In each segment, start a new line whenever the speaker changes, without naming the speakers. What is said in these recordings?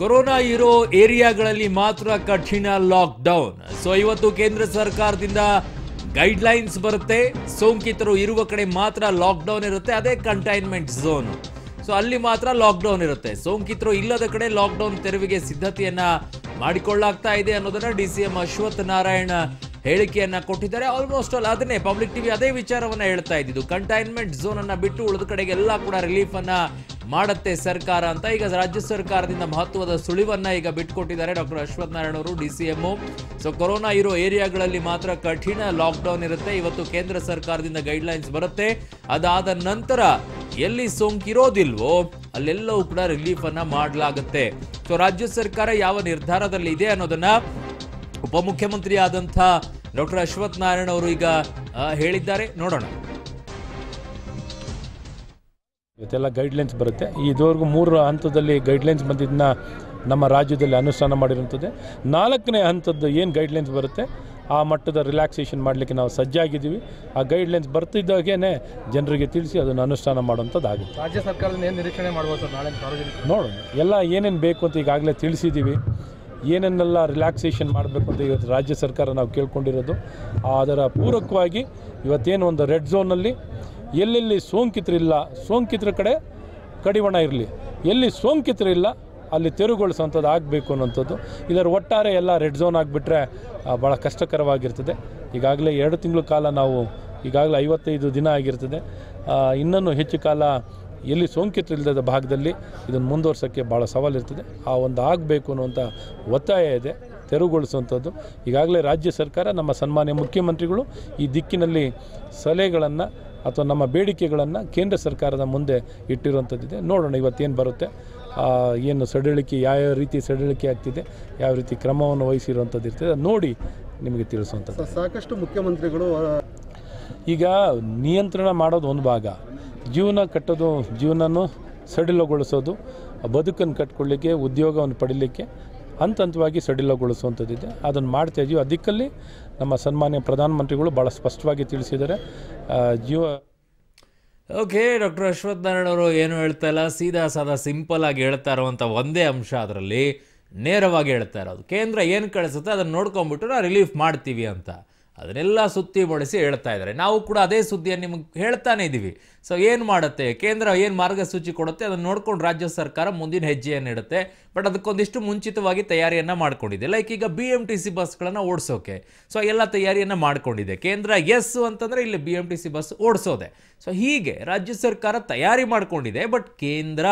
Corona ಇರೋ ಏರಿಯಾಗಳಲ್ಲಿ ಮಾತ್ರ ಕಠಿಣ ಲಾಕ್ಡೌನ್. ಸೊ ಇವತ್ತು ಕೇಂದ್ರ ಸರ್ಕಾರದಿಂದ ಗೈಡ್ಲೈನ್ಸ್ ಬರುತ್ತೆ. ಸೋಂಕಿತರು ಇರುವ ಕಡೆ ಮಾತ್ರ ಲಾಕ್ಡೌನ್ ಇರುತ್ತೆ. ಅದೇ ಕಂಟೈನ್ಮೆಂಟ್ ಝೋನ್ ಸೊ ಅಲ್ಲಿ ಮಾತ್ರ ಲಾಕ್ಡೌನ್ ಇರುತ್ತೆ. ಸೋಂಕಿತರು ಇಲ್ಲದ ಕಡೆ ಲಾಕ್ಡೌನ್ ತೆರವಿಗೆ ಸಿದ್ಧತೆಯನ್ನ ಮಾಡಿಕೊಳ್ಳಾಗ್ತಾ ಇದೆ ಅನ್ನೋದನ್ನ D C M Ashwath Narayana ಹೇಳಿಕೆಯನ್ನ ಕೊಟ್ಟಿದ್ದಾರೆ. ಆಲ್ಮೋಸ್ಟ್ ಆಲ್ ಅದನ್ನೇ ಪಬ್ಲಿಕ್ ಟಿವಿ ಅದೇ ವಿಚಾರವನ್ನ ಹೇಳ್ತಾ ಇದ್ದಿದ್ದು. ಕಂಟೈನ್ಮೆಂಟ್ ಝೋನ್ ಅನ್ನ ಬಿಟ್ಟು ಉಳಿದ ಕಡೆಗೆಲ್ಲ ಕೂಡ ರಿಲೀಫ್ ಅನ್ನ ಮಾಡುತ್ತೆ ಸರ್ಕಾರ ಅಂತ. ಈಗ ರಾಜ್ಯ ಸರ್ಕಾರದಿಂದ ಮಹತ್ವದ ಸುಳಿವನ್ನ ಈಗ ಬಿಟ್ಕೊಟ್ಟಿದ್ದಾರೆ ಡಾಕ್ಟರ್ ಅಶ್ವಥ್ ನಾರಾಯಣ ಅವರು, D C M so corona ಇರೋ ಏರಿಯಾಗಳಲ್ಲಿ ಮಾತ್ರ ಕಠಿಣ ಲಾಕ್ಡೌನ್ ಇರುತ್ತೆ. ಇವತ್ತು ಕೇಂದ್ರ ಸರ್ಕಾರದಿಂದ ಗೈಡ್ಲೈನ್ಸ್ ಬರುತ್ತೆ. ಅದಾದ ನಂತರ ಎಲ್ಲಿ ಸೋಂಕಿರೋದಿಲ್ವೋ ಅಲ್ಲೆಲ್ಲವೂ ಕೂಡ ರಿಲೀಫ್ ಅನ್ನ ಮಾಡಲಾಗುತ್ತೆ. ಸೊ ರಾಜ್ಯ ಸರ್ಕಾರ ಯಾವ ನಿರ್ಧಾರದಲ್ಲಿ ಇದೆ ಅನ್ನೋದನ್ನ ಉಪಮುಖ್ಯಮಂತ್ರಿ ಆದಂಥ ಡಾಕ್ಟರ್ ಅಶ್ವಥ್ ನಾರಾಯಣ ಅವರು ಈಗ ಹೇಳಿದ್ದಾರೆ. ನೋಡೋಣ.
ಇವತ್ತೆಲ್ಲ ಗೈಡ್ಲೈನ್ಸ್ ಬರುತ್ತೆ. ಇದುವರೆಗೂ ಮೂರು ಹಂತದಲ್ಲಿ ಗೈಡ್ಲೈನ್ಸ್ ಬಂದಿದ್ದನ್ನ ನಮ್ಮ ರಾಜ್ಯದಲ್ಲಿ ಅನುಷ್ಠಾನ ಮಾಡಿರುವಂಥದ್ದು. ನಾಲ್ಕನೇ ಹಂತದ್ದು ಏನು ಗೈಡ್ಲೈನ್ಸ್ ಬರುತ್ತೆ? ಆ ಮಟ್ಟದ ರಿಲ್ಯಾಕ್ಸೇಷನ್ ಮಾಡಲಿಕ್ಕೆ ನಾವು ಸಜ್ಜಾಗಿದ್ದೀವಿ. ಆ ಗೈಡ್ಲೈನ್ಸ್ ಬರ್ತಿದ್ದಾಗೇ ಜನರಿಗೆ ತಿಳಿಸಿ ಅದನ್ನು ಅನುಷ್ಠಾನ ಮಾಡುವಂಥದ್ದು ಆಗುತ್ತೆ
ರಾಜ್ಯ ಸರ್ಕಾರದಿಂದ ಏನು ನಿರೀಕ್ಷಣೆ ಮಾಡ್ಬೋದು ಸರ್ ನಾಳೆ ಸಾರ್ವಜನಿಕ
ನೋಡೋಣ. ಎಲ್ಲ ಏನೇನು ಬೇಕು ಅಂತ ಈಗಾಗಲೇ ತಿಳಿಸಿದ್ದೀವಿ. ಏನನ್ನೆಲ್ಲ ರಿಲ್ಯಾಕ್ಸೇಷನ್ ಮಾಡಬೇಕು ಅಂತ ಇವತ್ತು ರಾಜ್ಯ ಸರ್ಕಾರ ನಾವು ಕೇಳ್ಕೊಂಡಿರೋದು. ಅದರ ಪೂರಕವಾಗಿ ಇವತ್ತೇನು ಒಂದು ರೆಡ್ ಝೋನಲ್ಲಿ ಎಲ್ಲೆಲ್ಲಿ ಸೋಂಕಿತರಿಲ್ಲ, ಸೋಂಕಿತರ ಕಡೆ ಕಡಿವಾಣ ಇರಲಿ. ಎಲ್ಲಿ ಸೋಂಕಿತರಿಲ್ಲ, ಅಲ್ಲಿ ತೆರವುಗೊಳಿಸುವಂಥದ್ದು ಆಗಬೇಕು ಅನ್ನೋಂಥದ್ದು ಇದರ ಒಟ್ಟಾರೆ ಎಲ್ಲ ರೆಡ್ ಝೋನ್ ಆಗಿಬಿಟ್ರೆ ಭಾಳ ಕಷ್ಟಕರವಾಗಿರ್ತದೆ. ಈಗಾಗಲೇ ಎರಡು ತಿಂಗಳ ಕಾಲ ನಾವು ಈಗಾಗಲೇ ಐವತ್ತೈದು ದಿನ ಆಗಿರ್ತದೆ. ಇನ್ನೂ ಹೆಚ್ಚು ಕಾಲ ಎಲ್ಲಿ ಸೋಂಕಿತರಿಲ್ಲದ ಭಾಗದಲ್ಲಿ ಇದನ್ನು ಮುಂದುವರ್ಸೋಕ್ಕೆ ಭಾಳ ಸವಾಲಿರ್ತದೆ. ಆ ಒಂದು ಆಗಬೇಕು ಅನ್ನುವಂಥ ಒತ್ತಾಯ ಇದೆ, ತೆರವುಗೊಳಿಸುವಂಥದ್ದು. ಈಗಾಗಲೇ ರಾಜ್ಯ ಸರ್ಕಾರ, ನಮ್ಮ ಸನ್ಮಾನ್ಯ ಮುಖ್ಯಮಂತ್ರಿಗಳು ಈ ದಿಕ್ಕಿನಲ್ಲಿ ಸಲಹೆಗಳನ್ನು ಅಥವಾ ನಮ್ಮ ಬೇಡಿಕೆಗಳನ್ನು ಕೇಂದ್ರ ಸರ್ಕಾರದ ಮುಂದೆ ಇಟ್ಟಿರುವಂಥದ್ದಿದೆ. ನೋಡೋಣ ಇವತ್ತೇನು ಬರುತ್ತೆ. ಏನು ಸಡಿಲಿಕೆ ಯಾವ ರೀತಿ ಸಡಿಲಿಕೆ ಆಗ್ತಿದೆ ಯಾವ ರೀತಿ ಕ್ರಮವನ್ನು ವಹಿಸಿರುವಂಥದ್ದು ಇರ್ತದೆ ನೋಡಿ ನಿಮಗೆ ತಿಳಿಸುವಂಥದ್ದು.
ಸಾಕಷ್ಟು ಮುಖ್ಯಮಂತ್ರಿಗಳು
ಈಗ ನಿಯಂತ್ರಣ ಮಾಡೋದು ಒಂದು ಭಾಗ. ಜೀವನ ಕಟ್ಟೋದು ಜೀವನನೂ ಸಡಿಲಗೊಳಿಸೋದು ಬದುಕನ್ನು ಕಟ್ಕೊಳ್ಳಿಕ್ಕೆ ಉದ್ಯೋಗವನ್ನು ಪಡೀಲಿಕ್ಕೆ ಹಂತ ಹಂತವಾಗಿ ಸಡಿಲಗೊಳಿಸುವಂಥದ್ದಿದೆ. ಅದನ್ನು ಮಾಡ್ತಾ ಇದೀವಿ. ಅದಕ್ಕಲ್ಲಿ ದಿಕ್ಕಲ್ಲಿ ನಮ್ಮ ಸನ್ಮಾನ್ಯ ಪ್ರಧಾನಮಂತ್ರಿಗಳು ಭಾಳ ಸ್ಪಷ್ಟವಾಗಿ ತಿಳಿಸಿದ್ದಾರೆ. ಜೀವ
ಓಕೆ, ಡಾಕ್ಟರ್ ಅಶ್ವಥ್ ನಾರಾಯಣ ಅವರು ಏನು ಹೇಳ್ತಾ ಇಲ್ಲ? ಸೀದಾ ಸಾದಾ ಸಿಂಪಲ್ ಆಗಿ ಹೇಳ್ತಾ ಇರುವಂಥ ಒಂದೇ ಅಂಶ ಅದರಲ್ಲಿ ನೇರವಾಗಿ ಹೇಳ್ತಾ ಇರೋದು. ಕೇಂದ್ರ ಏನು ಕಳಿಸುತ್ತೆ ಅದನ್ನು ನೋಡ್ಕೊಂಡ್ಬಿಟ್ಟು ನಾವು ರಿಲೀಫ್ ಮಾಡ್ತೀವಿ ಅಂತ. ಅದನ್ನೆಲ್ಲ ಸುತ್ತಿ ಬಳಸಿ ಹೇಳ್ತಾ ಇದ್ದಾರೆ. ನಾವು ಕೂಡ ಅದೇ ಸುದ್ದಿಯನ್ನು ನಿಮಗೆ ಹೇಳ್ತಾನೆ ಇದ್ದೀವಿ ಸೊ ಏನು ಮಾಡುತ್ತೆ? ಕೇಂದ್ರ ಏನು ಮಾರ್ಗಸೂಚಿ ಕೊಡುತ್ತೆ? ಅದನ್ನು ನೋಡ್ಕೊಂಡು ರಾಜ್ಯ ಸರ್ಕಾರ ಮುಂದಿನ ಹೆಜ್ಜೆಯನ್ನು ಇಡುತ್ತೆ. ಬಟ್ ಅದಕ್ಕೊಂದಿಷ್ಟು ಮುಂಚಿತವಾಗಿ ತಯಾರಿಯನ್ನು ಮಾಡ್ಕೊಂಡಿದೆ. ಲೈಕ್ ಈಗ ಬಿ ಎಂ ಟಿ ಸಿ ಬಸ್ಗಳನ್ನು ಓಡಿಸೋಕೆ. ಸೊ ಎಲ್ಲ ತಯಾರಿಯನ್ನು ಮಾಡಿಕೊಂಡಿದೆ. ಕೇಂದ್ರ ಎಸ್ ಅಂತಂದರೆ ಇಲ್ಲಿ B M T C bus ಓಡಿಸೋದೆ. So ಹೀಗೆ ರಾಜ್ಯ ಸರ್ಕಾರ ತಯಾರಿ ಮಾಡಿಕೊಂಡಿದೆ. ಬಟ್ ಕೇಂದ್ರ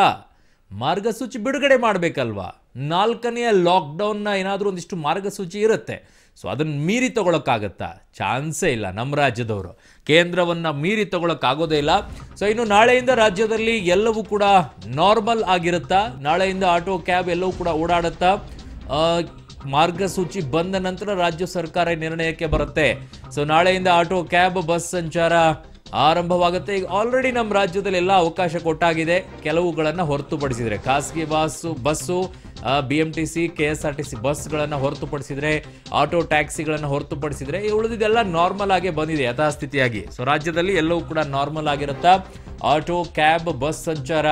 ಮಾರ್ಗಸೂಚಿ ಬಿಡುಗಡೆ ಮಾಡಬೇಕಲ್ವಾ? ನಾಲ್ಕನೆಯ ಲಾಕ್ಡೌನ್ನ ಏನಾದರೂ ಒಂದಿಷ್ಟು ಮಾರ್ಗಸೂಚಿ ಇರುತ್ತೆ. ಸೊ ಅದನ್ನು ಮೀರಿ ತಗೊಳಕ್ಕಾಗತ್ತಾ? ಚಾನ್ಸೇ ಇಲ್ಲ ನಮ್ಮ ರಾಜ್ಯದವರು. ಕೇಂದ್ರವನ್ನು ಮೀರಿ ತಗೊಳಕ್ಕಾಗೋದೇ ಇಲ್ಲ. ಸೊ ಇನ್ನು ನಾಳೆಯಿಂದ ರಾಜ್ಯದಲ್ಲಿ ಎಲ್ಲವೂ ಕೂಡ ನಾರ್ಮಲ್ ಆಗಿರುತ್ತಾ? ನಾಳೆಯಿಂದ ಆಟೋ ಕ್ಯಾಬ್ ಎಲ್ಲವೂ ಕೂಡ ಓಡಾಡುತ್ತಾ? ಮಾರ್ಗಸೂಚಿ ಬಂದ ನಂತರ ರಾಜ್ಯ ಸರ್ಕಾರ ನಿರ್ಣಯಕ್ಕೆ ಬರುತ್ತೆ. ಸೊ ನಾಳೆಯಿಂದ ಆಟೋ ಕ್ಯಾಬ್ ಬಸ್ ಸಂಚಾರ ಆರಂಭವಾಗುತ್ತೆ. ಈಗ ಆಲ್ರೆಡಿ ನಮ್ಮ ರಾಜ್ಯದಲ್ಲಿ ಎಲ್ಲ ಅವಕಾಶ ಕೊಟ್ಟಾಗಿದೆ. ಕೆಲವುಗಳನ್ನು ಹೊರತುಪಡಿಸಿದರೆ. ಖಾಸಗಿ bus bus B M T C K S R T C ಬಸ್ಗಳನ್ನು ಹೊರತುಪಡಿಸಿದರೆ ಆಟೋ ಟ್ಯಾಕ್ಸಿಗಳನ್ನು ಹೊರತುಪಡಿಸಿದರೆ, ಈ ಉಳಿದಿದ್ದೆಲ್ಲ ನಾರ್ಮಲ್ ಆಗಿ ಬಂದಿದೆ ಯಥಾಸ್ಥಿತಿಯಾಗಿ. ಸೊ ರಾಜ್ಯದಲ್ಲಿ ಎಲ್ಲವೂ ಕೂಡ ನಾರ್ಮಲ್ ಆಗಿರುತ್ತಾ? ಆಟೋ ಕ್ಯಾಬ್ ಬಸ್ ಸಂಚಾರ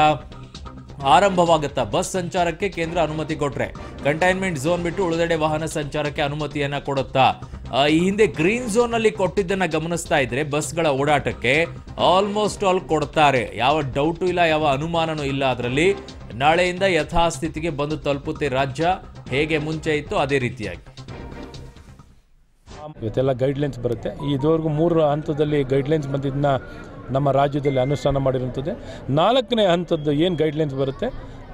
ಆರಂಭವಾಗುತ್ತಾ? ಬಸ್ ಸಂಚಾರಕ್ಕೆ ಕೇಂದ್ರ ಅನುಮತಿ ಕೊಟ್ರೆ ಕಂಟೈನ್ಮೆಂಟ್ ಝೋನ್ ಬಿಟ್ಟು ಉಳಿದೆಡೆ ವಾಹನ ಸಂಚಾರಕ್ಕೆ ಅನುಮತಿಯನ್ನ ಕೊಡುತ್ತಾ? ಈ ಹಿಂದೆ ಗ್ರೀನ್ ಝೋನ್ ಅಲ್ಲಿ ಕೊಟ್ಟಿದ್ದನ್ನ ಗಮನಿಸ್ತಾ ಇದ್ರೆ ಬಸ್ಗಳ ಓಡಾಟಕ್ಕೆ ಆಲ್ಮೋಸ್ಟ್ ಆಲ್ ಕೊಡ್ತಾರೆ. ಯಾವ ಡೌಟು ಇಲ್ಲ, ಯಾವ ಅನುಮಾನನೂ ಇಲ್ಲ ಅದರಲ್ಲಿ. ನಾಳೆಯಿಂದ ಯಥಾಸ್ಥಿತಿಗೆ ಬಂದು ತಲುಪುತ್ತೆ ರಾಜ್ಯ. ಹೇಗೆ ಮುಂಚೆ ಇತ್ತು ಅದೇ ರೀತಿಯಾಗಿ.
ಇವತ್ತೆಲ್ಲ ಗೈಡ್ಲೈನ್ಸ್ ಬರುತ್ತೆ. ಇದುವರೆಗೂ ಮೂರು ಹಂತದಲ್ಲಿ ಗೈಡ್ಲೈನ್ಸ್ ಬಂದಿದ್ದನ್ನ ನಮ್ಮ ರಾಜ್ಯದಲ್ಲಿ ಅನುಷ್ಠಾನ ಮಾಡಿರುವಂಥದ್ದು. ನಾಲ್ಕನೇ ಹಂತದ್ದು ಏನು ಗೈಡ್ಲೈನ್ಸ್ ಬರುತ್ತೆ?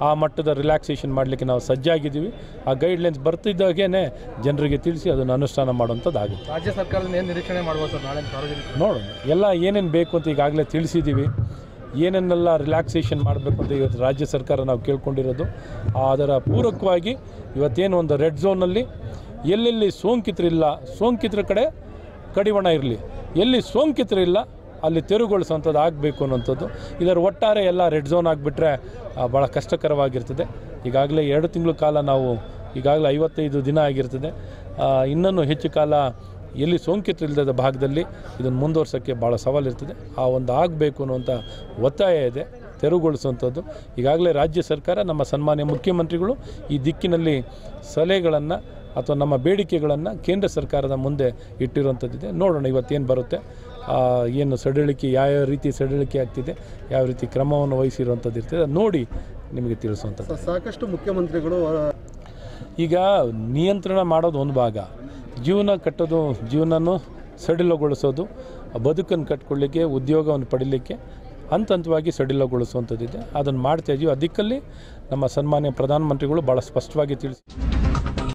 ಆ ಮಟ್ಟದ ರಿಲ್ಯಾಕ್ಸೇಷನ್ ಮಾಡಲಿಕ್ಕೆ ನಾವು ಸಜ್ಜಾಗಿದ್ದೀವಿ. ಆ ಗೈಡ್ಲೈನ್ಸ್ ಬರ್ತಿದ್ದಾಗೇ ಜನರಿಗೆ ತಿಳಿಸಿ ಅದನ್ನು ಅನುಷ್ಠಾನ ಮಾಡುವಂಥದ್ದು ಆಗುತ್ತೆ
ರಾಜ್ಯ ಸರ್ಕಾರದಿಂದ ಏನು ನಿರೀಕ್ಷಣೆ ಮಾಡ್ಬೋದು ಸರ್ ನಾಳೆ ಸಾರ್ವಜನಿಕ
ನೋಡೋಣ. ಎಲ್ಲ ಏನೇನು ಬೇಕು ಅಂತ ಈಗಾಗಲೇ ತಿಳಿಸಿದ್ದೀವಿ. ಏನೇನೆಲ್ಲ ರಿಲ್ಯಾಕ್ಸೇಷನ್ ಮಾಡಬೇಕು ಅಂತ ಇವತ್ತು ರಾಜ್ಯ ಸರ್ಕಾರ ನಾವು ಕೇಳ್ಕೊಂಡಿರೋದು. ಅದರ ಪೂರಕವಾಗಿ ಇವತ್ತೇನು ಒಂದು ರೆಡ್ ಝೋನಲ್ಲಿ ಎಲ್ಲೆಲ್ಲಿ ಸೋಂಕಿತರಿಲ್ಲ ಸೋಂಕಿತರ ಕಡೆ ಕಡಿವಾಣ ಇರಲಿ. ಎಲ್ಲಿ ಸೋಂಕಿತರಿಲ್ಲ ಅಲ್ಲಿ ತೆರವುಗೊಳಿಸುವಂಥದ್ದು ಆಗಬೇಕು ಅನ್ನೋಂಥದ್ದು ಇದರ ಒಟ್ಟಾರೆ ಎಲ್ಲ ರೆಡ್ ಝೋನ್ ಆಗಿಬಿಟ್ರೆ ಭಾಳ ಕಷ್ಟಕರವಾಗಿರ್ತದೆ. ಈಗಾಗಲೇ ಎರಡು ತಿಂಗಳ ಕಾಲ ನಾವು ಈಗಾಗಲೇ ಐವತ್ತೈದು ದಿನ ಆಗಿರ್ತದೆ. ಇನ್ನೂ ಹೆಚ್ಚು ಕಾಲ ಎಲ್ಲಿ ಸೋಂಕಿತರಿಲ್ಲದ ಭಾಗದಲ್ಲಿ ಇದನ್ನು ಮುಂದುವರ್ಸೋಕ್ಕೆ ಭಾಳ ಸವಾಲಿರ್ತದೆ. ಆ ಒಂದು ಆಗಬೇಕು ಅನ್ನುವಂಥ ಒತ್ತಾಯ ಇದೆ, ತೆರವುಗೊಳಿಸುವಂಥದ್ದು. ಈಗಾಗಲೇ ರಾಜ್ಯ ಸರ್ಕಾರ, ನಮ್ಮ ಸನ್ಮಾನ್ಯ ಮುಖ್ಯಮಂತ್ರಿಗಳು ಈ ದಿಕ್ಕಿನಲ್ಲಿ ಸಲಹೆಗಳನ್ನು ಅಥವಾ ನಮ್ಮ ಬೇಡಿಕೆಗಳನ್ನು ಕೇಂದ್ರ ಸರ್ಕಾರದ ಮುಂದೆ ಇಟ್ಟಿರುವಂಥದ್ದಿದೆ. ನೋಡೋಣ ಇವತ್ತೇನು ಬರುತ್ತೆ. ಏನು ಸಡಿಲಿಕೆ ಯಾವ ರೀತಿ ಸಡಿಲಿಕೆ ಆಗ್ತಿದೆ ಯಾವ ರೀತಿ ಕ್ರಮವನ್ನು ವಹಿಸಿರುವಂಥದ್ದು ಇರ್ತದೆ ನೋಡಿ ನಿಮಗೆ ತಿಳಿಸುವಂಥದ್ದು.
ಸಾಕಷ್ಟು ಮುಖ್ಯಮಂತ್ರಿಗಳು
ಈಗ ನಿಯಂತ್ರಣ ಮಾಡೋದು ಒಂದು ಭಾಗ. ಜೀವನ ಕಟ್ಟೋದು ಜೀವನನೂ ಸಡಿಲಗೊಳಿಸೋದು ಬದುಕನ್ನು ಕಟ್ಕೊಳ್ಳಿಕ್ಕೆ ಉದ್ಯೋಗವನ್ನು ಪಡೀಲಿಕ್ಕೆ ಹಂತ ಹಂತವಾಗಿ ಸಡಿಲಗೊಳಿಸುವಂಥದ್ದಿದೆ. ಅದನ್ನು ಮಾಡ್ತಾ ಇದೀವಿ. ಅದಕ್ಕಲ್ಲಿ ನಮ್ಮ ಸನ್ಮಾನ್ಯ ಪ್ರಧಾನಮಂತ್ರಿಗಳು ಭಾಳ ಸ್ಪಷ್ಟವಾಗಿ ತಿಳಿಸಿ